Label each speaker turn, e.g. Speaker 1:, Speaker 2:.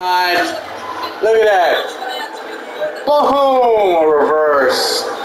Speaker 1: Look at that. Boom! A reverse.